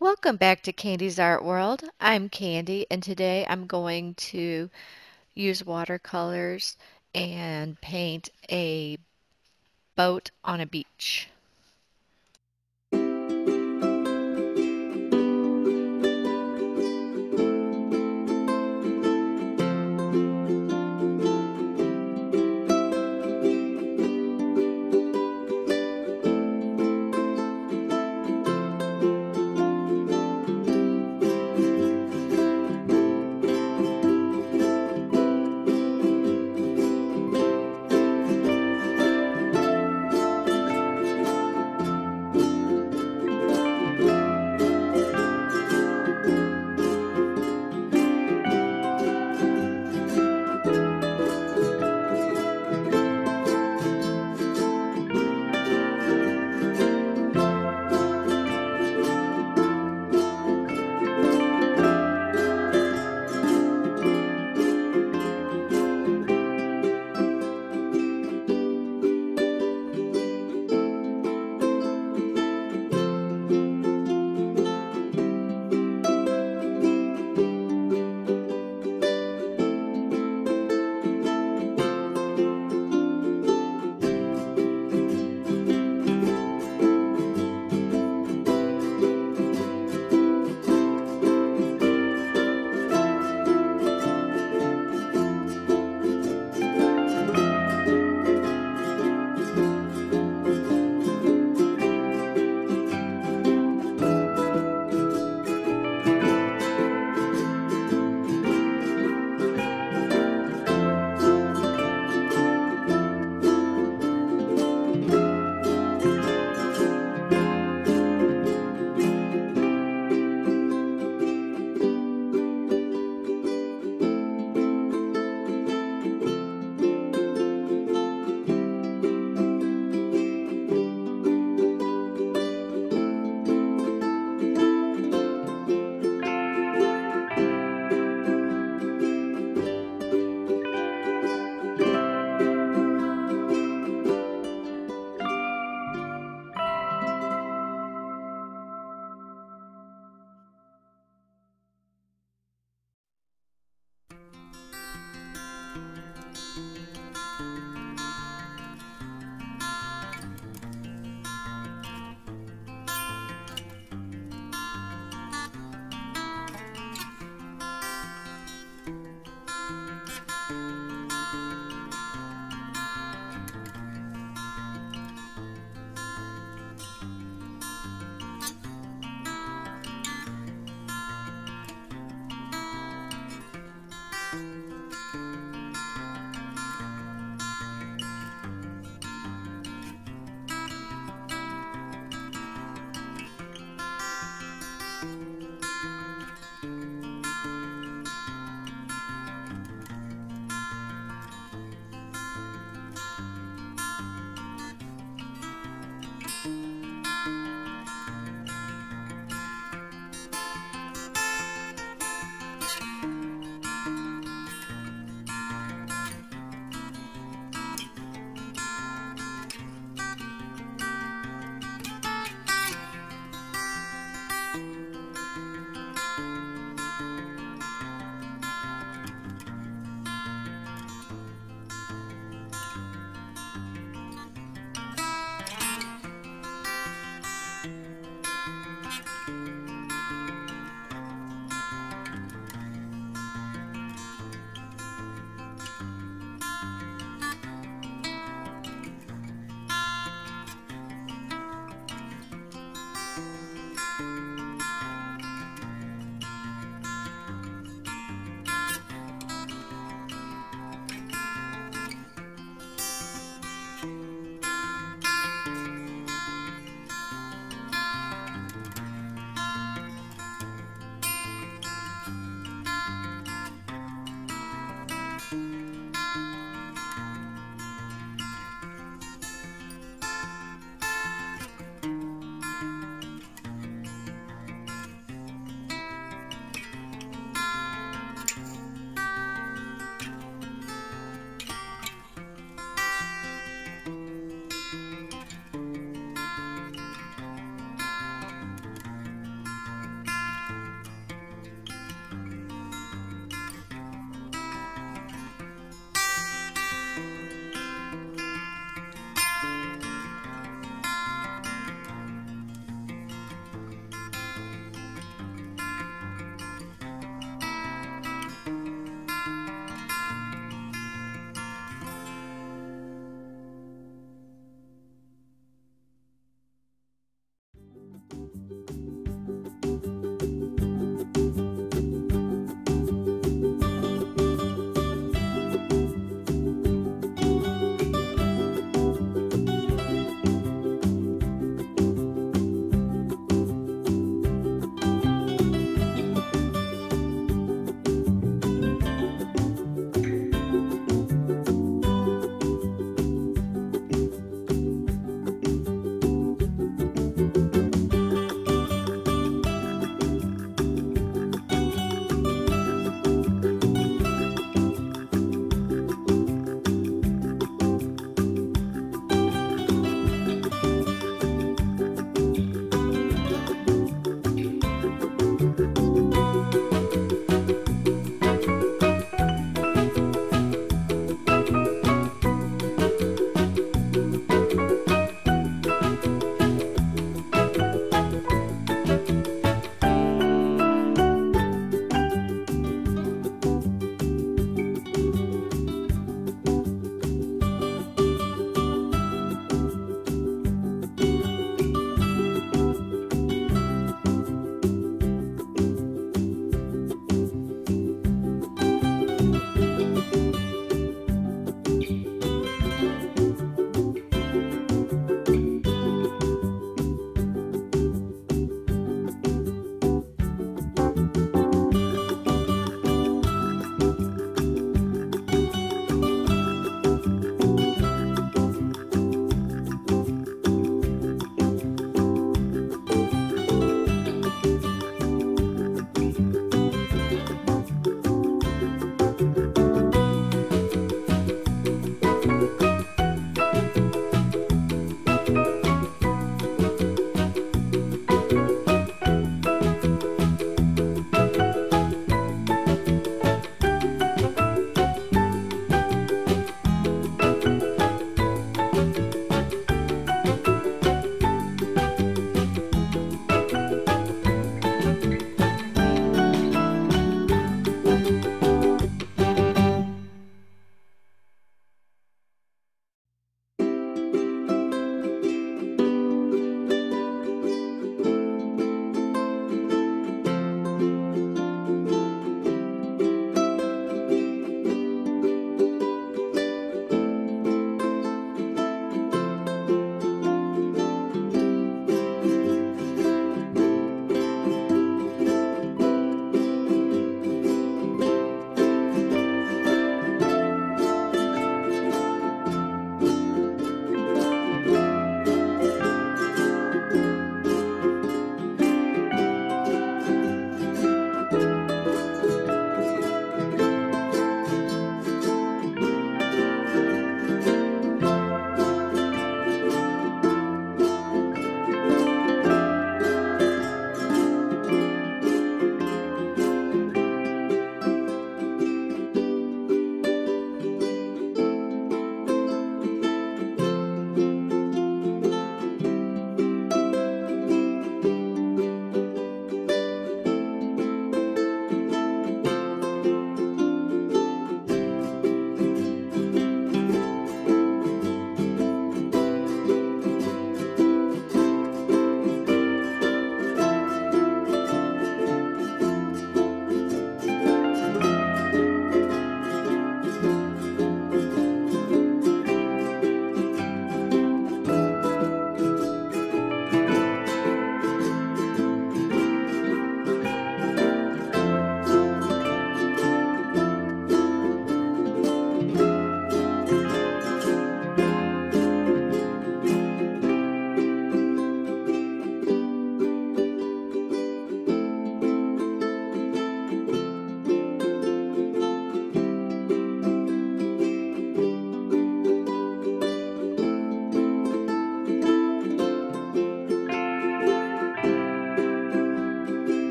Welcome back to Candy's Art World. I'm Candy, and today I'm going to use watercolors and paint a boat on a beach.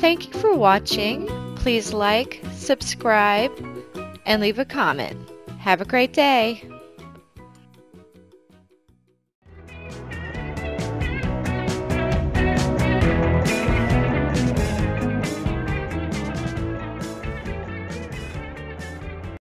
Thank you for watching. Please like, subscribe, and leave a comment. Have a great day.